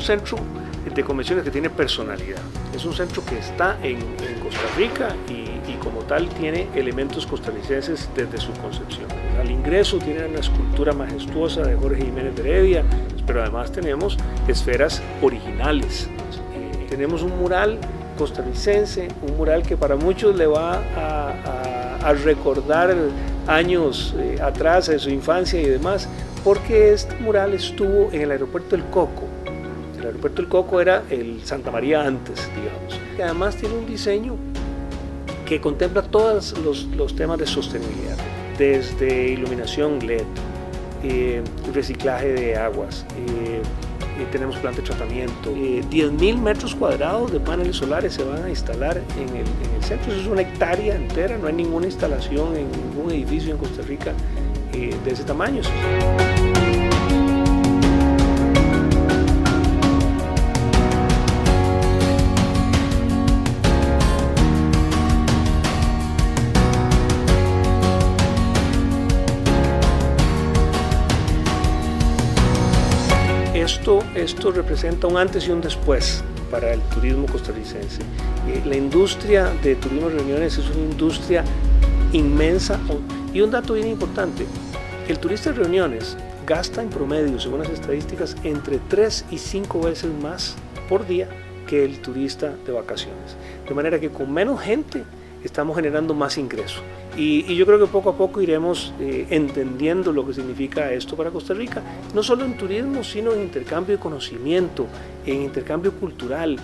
centro de convenciones que tiene personalidad. Es un centro que está en, Costa Rica y, como tal tiene elementos costarricenses desde su concepción. Al ingreso tiene una escultura majestuosa de Jorge Jiménez de Heredia, pero además tenemos esferas originales. Eh, tenemos un mural costarricense, un mural que para muchos le va a, recordar años eh, atrás de su infancia y demás, porque este mural estuvo en el aeropuerto del Coco, el aeropuerto del Coco era el Santa María antes, digamos. Además tiene un diseño que contempla todos los, temas de sostenibilidad, desde iluminación LED, eh, reciclaje de aguas, eh, eh, tenemos planta de tratamiento, 10.000 metros cuadrados de paneles solares se van a instalar el, en el, centro, eso es una hectárea entera, no hay ninguna instalación en ningún edificio en Costa Rica de ese tamaño. Esto, esto representa un antes y un después para el turismo costarricense. Eh, la industria de turismo de reuniones es una industria inmensa y un dato bien importante, el turista de reuniones gasta en promedio, según las estadísticas, entre 3 y 5 veces más por día que el turista de vacaciones. De manera que con menos gente estamos generando más ingresos. Y, yo creo que poco a poco iremos eh, entendiendo lo que significa esto para Costa Rica, no solo en turismo, sino en intercambio de conocimiento, en intercambio cultural.